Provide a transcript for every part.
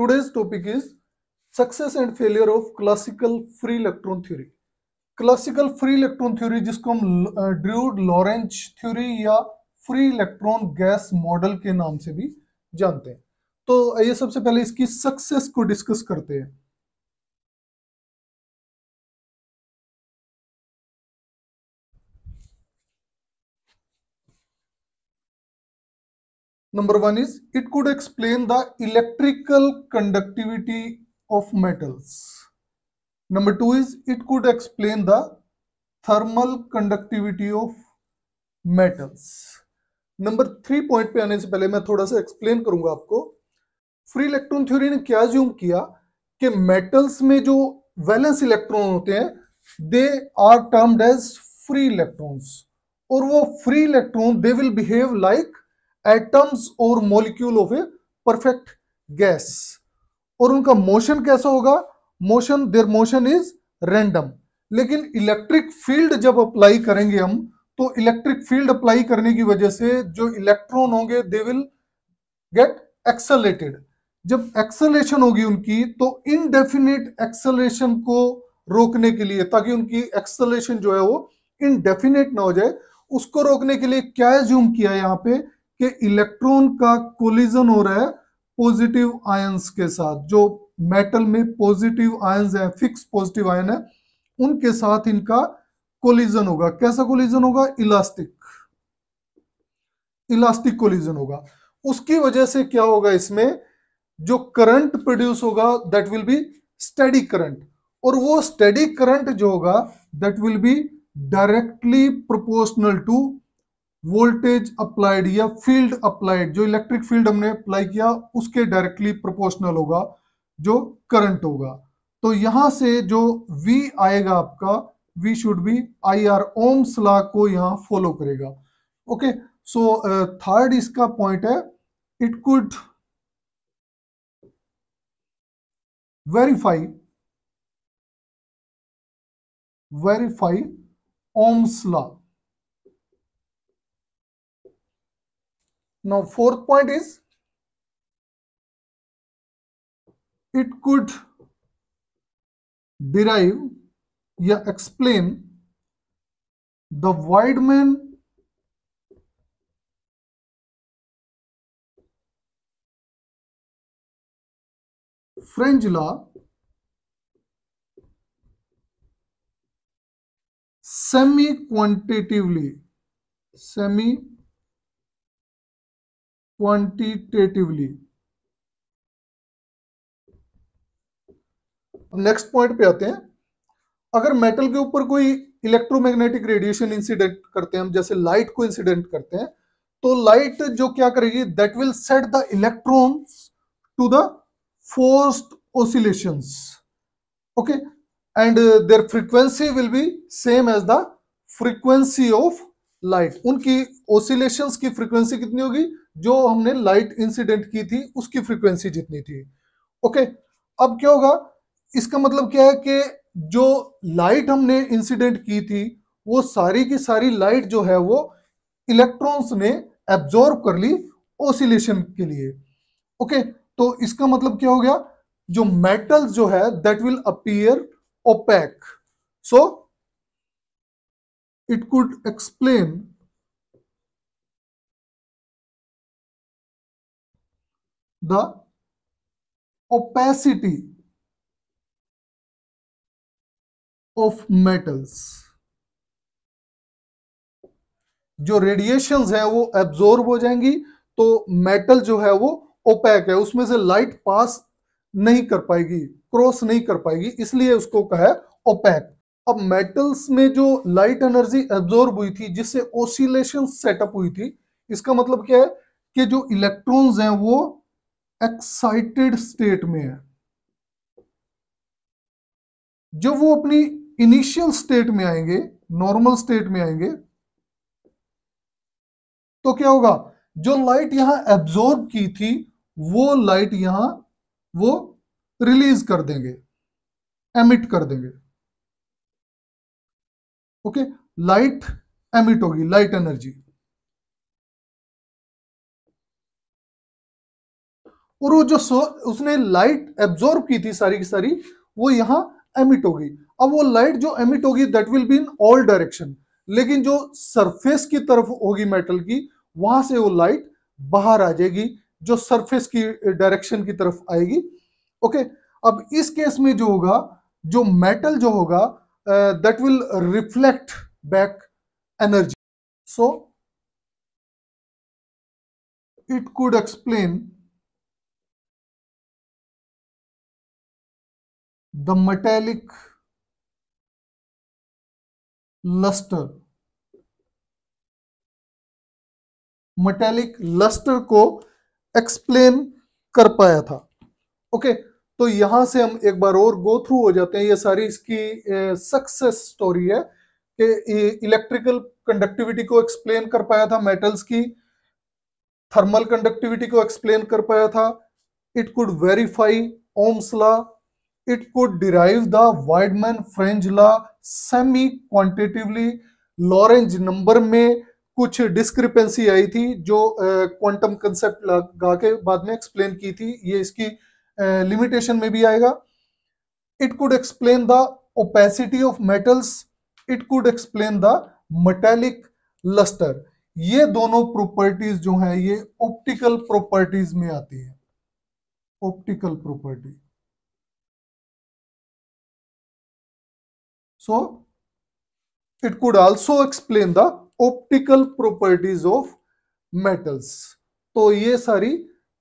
Today's topic is success and failure of classical free electron theory. Classical free electron theory जिसको हम Drude Lorentz theory या free electron gas model के नाम से भी जानते हैं तो आइए सबसे पहले इसकी सक्सेस को डिस्कस करते हैं Number one is it could explain the electrical conductivity of metals. Number two is it could explain the thermal conductivity of metals. Number three point पे आने से पहले मैं थोड़ा सा एक्सप्लेन करूँगा आपको फ्री इलेक्ट्रॉन थ्योरी ने क्या ज्यूम किया कि मेटल्स में जो वैलेंस इलेक्ट्रॉन होते हैं they are termed as free electrons और वो free electron they will behave like atoms और molecule of a perfect gas. और उनका मोशन कैसा होगा? Motion their motion is random. लेकिन इलेक्ट्रिक फ़ील्ड जब अप्लाई करेंगे हम तो इलेक्ट्रिक फ़ील्ड अप्लाई करने की वजह से जो इलेक्ट्रॉन होंगे दे विल गेट एक्सलेटेड जब एक्सलेशन होगी उनकी तो इनडेफिनेट एक्सलेशन को रोकने के लिए, ताकि उनकी एक्सलेशन जो है वो इनडेफिनेट ना हो जाए, उसको रोकने के लिए क्या जूम किया यहाँ पे? कि इलेक्ट्रॉन का कोलिजन हो रहा है पॉजिटिव आयंस के साथ, जो मेटल में पॉजिटिव आयंस है, फिक्स पॉजिटिव आयन है, उनके साथ इनका कोलिजन होगा। कैसा कोलिजन होगा? इलास्टिक। इलास्टिक कोलिजन होगा। उसकी वजह से क्या होगा इसमें? जो करंट प्रोड्यूस होगा that will be steady current और वो स्टडी करंट जो होगा that will be directly proportional to voltage applied या फ़ील्ड अप्लाइड, जो इलेक्ट्रिक फ़ील्ड हमने अप्लाई किया, उसके डायरेक्टली प्रोपोर्शनल होगा, जो करंट होगा। तो यहाँ से जो V आएगा आपका, V should be I R Ohm's law को यहाँ फॉलो करेगा। ओके सो थर्ड इसका पॉइंट है it could verify verify Ohm's law Now, fourth point is it could derive या explain the Weidmann French law semi quantitatively semi quantitatively next point पे आते हैं। अगर मेटल के ऊपर कोई इलेक्ट्रोमैग्नेटिक रेडिएशन इंसिडेंट करते हैं, हम जैसे लाइट को इंसिडेंट करते हैं तो लाइट जो क्या करेगी? That will set the electrons to the forced oscillations okay and their frequency will be same as the frequency of light उनकी ओसिलेशंस की फ्रीक्वेंसी कितनी होगी? जो हमने लाइट इंसिडेंट की थी, उसकी फ्रीक्वेंसी जितनी थी। ओके अब क्या होगा? इसका मतलब क्या है कि जो लाइट हमने इंसिडेंट की थी, वो सारी की सारी लाइट जो है, वो इलेक्ट्रॉन्स ने एब्जॉर्ब कर ली ओसिलेशन के लिए। ओके तो इसका मतलब क्या हो गया? जो मेटल्स जो है that will appear opaque so it could explain the opacity of metals. जो रेडिएशंस है वो एब्जॉर्ब हो जाएँगी तो मेटल जो है वो ओपैक है, उसमें से लाइट पास नहीं कर पाएगी क्रॉस नहीं कर पाएगी, इसलिए उसको कहा है ओपैक अब मेटल्स में जो लाइट एनर्जी एब्जॉर्ब हुई थी, जिससे ओसिलेशन सेटअप हुई थी, इसका मतलब क्या है कि जो इलेक्ट्रॉन्स हैं वो एक्साइटेड स्टेट में है। जब वो अपनी इनिशियल स्टेट में आएँगे नॉर्मल स्टेट में आएँगे तो क्या होगा? जो लाइट यहाँ एब्जॉर्ब की थी, वो लाइट यहाँ वो रिलीज़ कर देंगे एमिट कर देंगे। ओके लाइट एमिट होगी लाइट एनर्जी और वो जो उसने लाइट एब्जॉर्ब की थी सारी की सारी, वो यहाँ एमिट होगी अब वो लाइट जो एमिट होगी that will be in all direction लेकिन जो सरफेस की तरफ़ होगी मेटल की, वहाँ से वो लाइट बाहर आ जाएगी, जो सरफेस की डायरेक्शन की तरफ़ आएगी। ओके अब इस केस में जो होगा, जो मेटल जो होगा that will reflect back energy so it could explain the metallic luster metallic luster को एक्सप्लेन कर पाया था। ओके तो यहाँ से हम एक बार और गो थ्रू हो जाते हैं। ये सारी इसकी सक्सेस स्टोरी है कि इलेक्ट्रिकल कंडक्टिविटी को एक्सप्लेन कर पाया था मेटल्स की थर्मल कंडक्टिविटी को एक्सप्लेन कर पाया था। It could verify Ohm's law it could derive the Weidmann-French semi quantitatively Lorenz number में कुछ डिस्क्रिपेंसी आई थी जो क्वांटम कंसेप्ट लगा के बाद में एक्सप्लेन की थी। ये इसकी लिमिटेशन में भी आएगा। It could explain the opacity of metals it could explain the metallic luster ये दोनों प्रॉपर्टीज़ जो हैं, ये ऑप्टिकल प्रॉपर्टीज़ में आती है। Optical property So it could also explain the optical properties of metals. तो ये सारी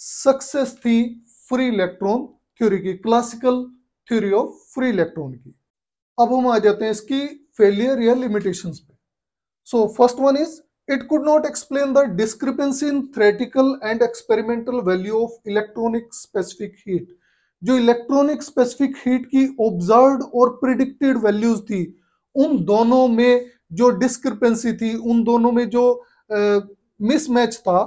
सक्सेस थी फ्री इलेक्ट्रॉन थ्योरी की classical theory of free electron की अब हम आ जाते हैं इसकी फेलियर या लिमिटेशंस पे so first one is it could not explain the discrepancy in theoretical and experimental value of electronic specific heat जो इलेक्ट्रॉनिक स्पेसिफिक हीट की ऑब्ज़र्व और प्रिडिक्टेड वैल्यूज़ थी, उन दोनों में जो डिस्क्रिपेंसी थी, उन दोनों में जो मिसमैच था,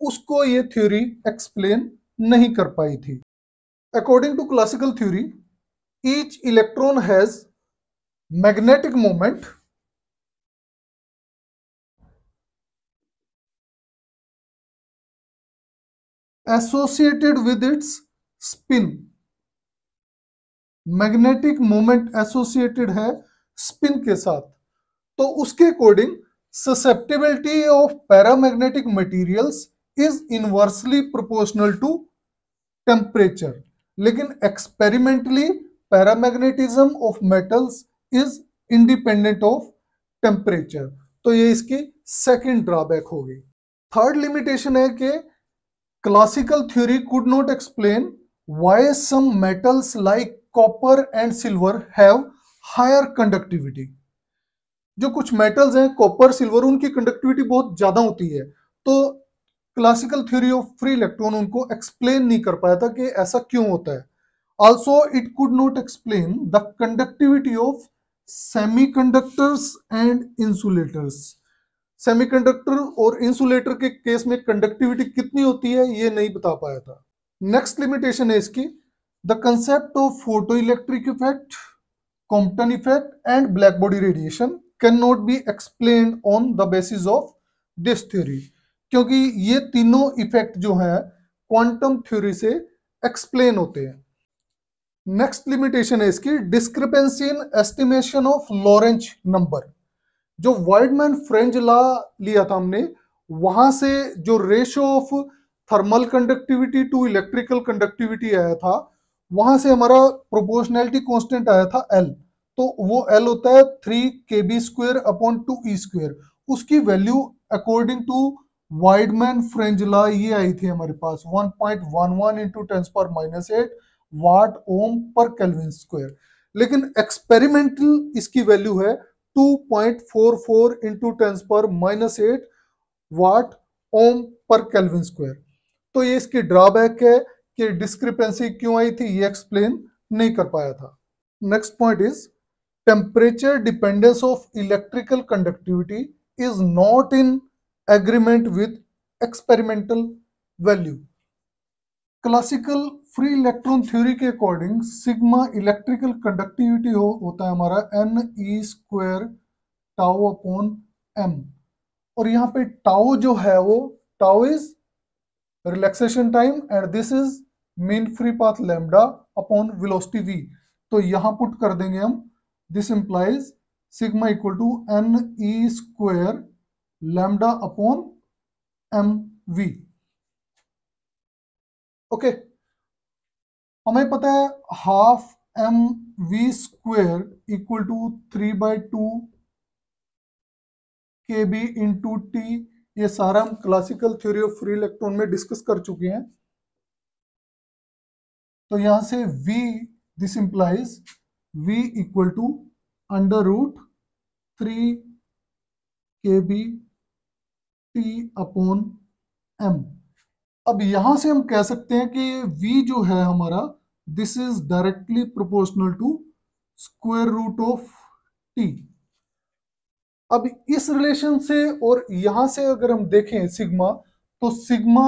उसको ये थ्योरी एक्सप्लेन नहीं कर पाई थी। According to classical theory each electron has magnetic moment associated with its spin magnetic moment associated है स्पिन के साथ। तो उसके according susceptibility of paramagnetic materials is inversely proportional to temperature लेकिन experimentally paramagnetism of metals is independent of temperature तो ये इसकी second drawback होगी। थर्ड लिमिटेशन है कि classical theory could not explain why some metals like copper and silver have higher conductivity जो कुछ metals हैं कॉपर सिल्वर उनकी कंडक्टिविटी बहुत ज़्यादा होती है। तो classical theory of free electron उनको एक्सप्लेन नहीं कर पाया था कि ऐसा क्यों होता है। Also it could not explain the conductivity of semiconductors and insulators semiconductor और इंसुलेटर के केस में कंडक्टिविटी कितनी होती है, ये नहीं बता पाया था। नेक्स्ट लिमिटेशन है इसकी। The concept of photoelectric effect, Compton effect and black body radiation cannot be explained on the basis of this theory. क्योंकि ये तीनों इफ़ेक्ट जो है क्वांटम थ्योरी से एक्सप्लेन होते हैं नेक्स्ट लिमिटेशन है इसकी discrepancy in estimation of Lorenz number जो वाइडमैन फ्रेंच ला लिया था हमने वहाँ से जो ratio of thermal conductivity to electrical conductivity आया था वहाँ से हमारा प्रोपोर्शनैलिटी कॉन्स्टेंट आया था एल तो वो एल होता है three k B square upon two e square उसकी वैल्यू अकॉर्डिंग टू वाइडमैन फ्रेंजला ये आई थी हमारे पास 1.11 point one one into tens पर minus eight watt ohm per kelvin square लेकिन एक्सपेरिमेंटल इसकी वैल्यू है 2.44 point four four into tens पर minus eight watt ohm per kelvin square तो ये इसकी ड्रॉबैक है कि डिस्क्रिपेंसी क्यों आई थी ये एक्सप्लेन नहीं कर पाया था। Next point is temperature dependence of electrical conductivity is not in agreement with experimental value classical free electron theory के अकॉर्डिंग सिग्मा इलेक्ट्रिकल कंडक्टिविटी हो, होता है हमारा n e square tau upon m और यहाँ पे टाओ जो है वो tau is relaxation time and this is mean free path lambda upon velocity v तो यहाँ पुट कर देंगे हम this implies sigma equal to n e square lambda upon m v okay हमें पता है half m v square equal to three by two k B into T ये सारा हम classical theory of free electron में discuss कर चुके हैं। तो यहाँ से v this implies v equal to under root three k B T upon m अब यहाँ से हम कह सकते हैं कि v जो है हमारा this is directly proportional to square root of T अब इस रिलेशन से और यहाँ से अगर हम देखें सिग्मा तो sigma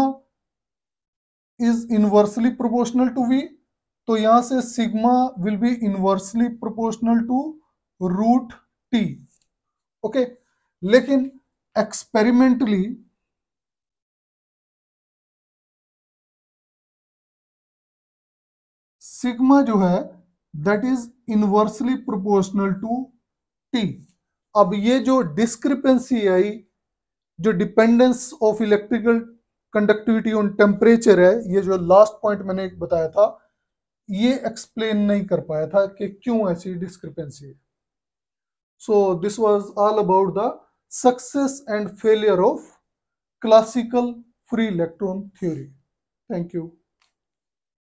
is inversely proportional to v तो यहाँ से sigma will be inversely proportional to root T okay लेकिन एक्सपेरिमेंटली सिग्मा जो है that is inversely proportional to T अब ये जो डिस्क्रिपेंसी आई जो dependence of electrical conductivity on temperature है, ये जो लास्ट पॉइंट मैंने बताया था, ये एक्सप्लेन नहीं कर पाया था कि क्यों ऐसी डिस्क्रिपेंसी है। So this was all about the success and failure of classical free electron theory thank you